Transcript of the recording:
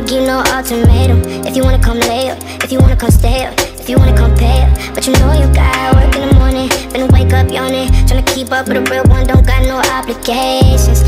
wanna give no ultimatum. If you wanna come lay up, if you wanna come stay up If you wanna come pay up But you know you got work in the morning. Finna wake up yawning Tryna keep up with a real one, don't got no obligations.